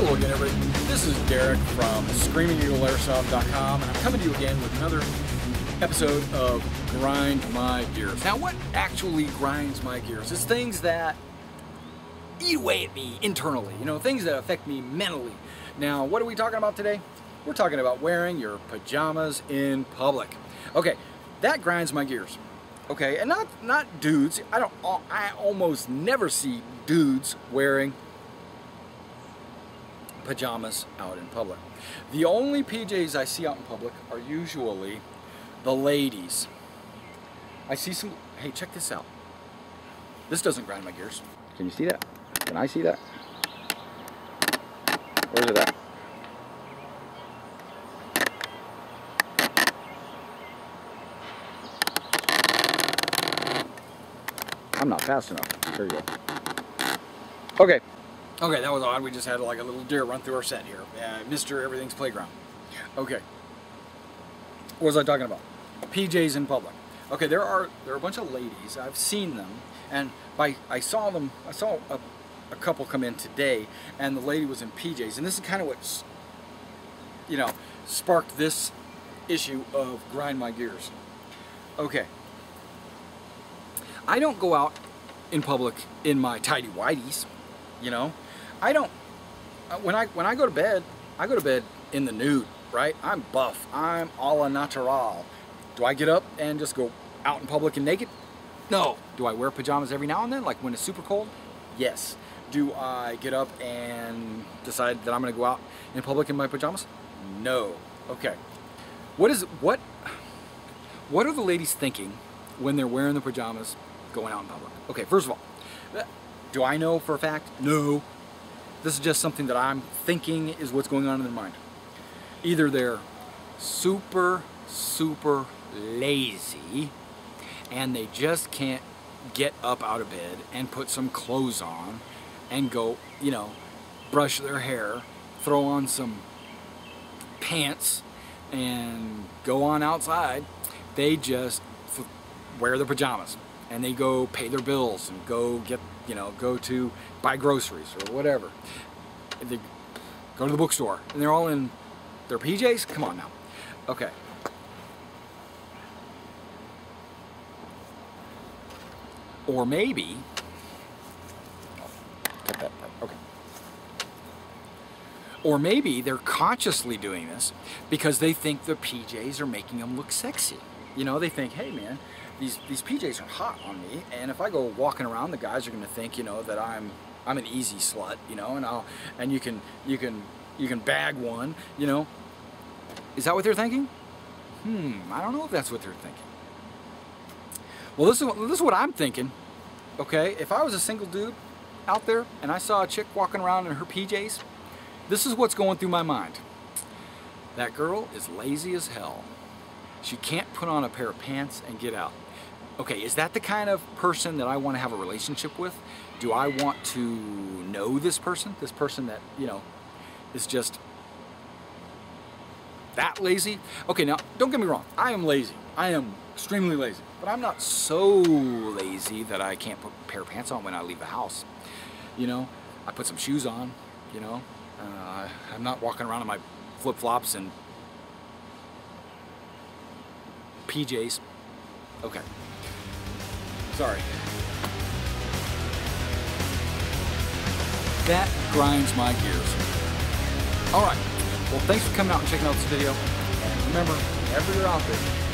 Hello again, everybody. This is Darick from ScreamingEagleAirsoft.com, and I'm coming to you again with another episode of Grind My Gears. Now, what actually grinds my gears? is things that eat away at me internally, you know, things that affect me mentally. Now, what are we talking about today? We're talking about wearing your pajamas in public. Okay, that grinds my gears. Okay, and not not dudes. I don't. I almost never see dudes wearing pajamas out in public. The only PJs I see out in public are usually the ladies. I see some. Hey, check this out. This doesn't grind my gears. Can you see that? Can I see that? Where's it at? I'm not fast enough. There you go. Okay. Okay, that was odd. We just had like a little deer run through our set here. Uh, Mr. Everything's Playground. Okay. What was I talking about? PJs in public. Okay, there are there are a bunch of ladies. I've seen them, and by I saw them. I saw a, a couple come in today, and the lady was in PJs. And this is kind of what you know, sparked this issue of grind my gears. Okay. I don't go out in public in my tidy whities, you know. I don't. uh, When I when I go to bed, I go to bed in the nude, right? I'm buff. I'm a la natural. Do I get up and just go out in public and naked? No. Do I wear pajamas every now and then, like when it's super cold? Yes. Do I get up and decide that I'm going to go out in public in my pajamas? No. Okay. What is what? What are the ladies thinking when they're wearing the pajamas going out in public? Okay, first of all, uh, do I know for a fact? No. This is just something that I'm thinking is what's going on in their mind. Either they're super, super lazy and they just can't get up out of bed and put some clothes on and go, you know, brush their hair, throw on some pants, and go on outside. They just wear their pajamas and they go pay their bills and go get, you know, go to buy groceries or whatever. They go to the bookstore and they're all in their PJs. Come on now. Okay. Or maybe. Cut that part. Okay. Or maybe they're consciously doing this because they think the PJs are making them look sexy. You know, they think, hey man, these these PJs are hot on me, and if I go walking around, the guys are going to think, you know, that I'm I'm an easy slut, you know, and I'll and you can you can you can bag one, you know. Is that what they're thinking? Hmm, I don't know if that's what they're thinking. Well, this is this is what I'm thinking. Okay, if I was a single dude out there and I saw a chick walking around in her PJs, this is what's going through my mind. That girl is lazy as hell. She can't put on a pair of pants and get out. Okay, is that the kind of person that I want to have a relationship with? Do I want to know this person? This person that, you know, is just that lazy? Okay, now, don't get me wrong. I am lazy. I am extremely lazy. But I'm not so lazy that I can't put a pair of pants on when I leave the house. You know, I put some shoes on, you know. Uh, I'm not walking around in my flip-flops and PJs. Okay. Sorry. That grinds my gears. All right. Well, thanks for coming out and checking out this video. And remember, whenever you're out there,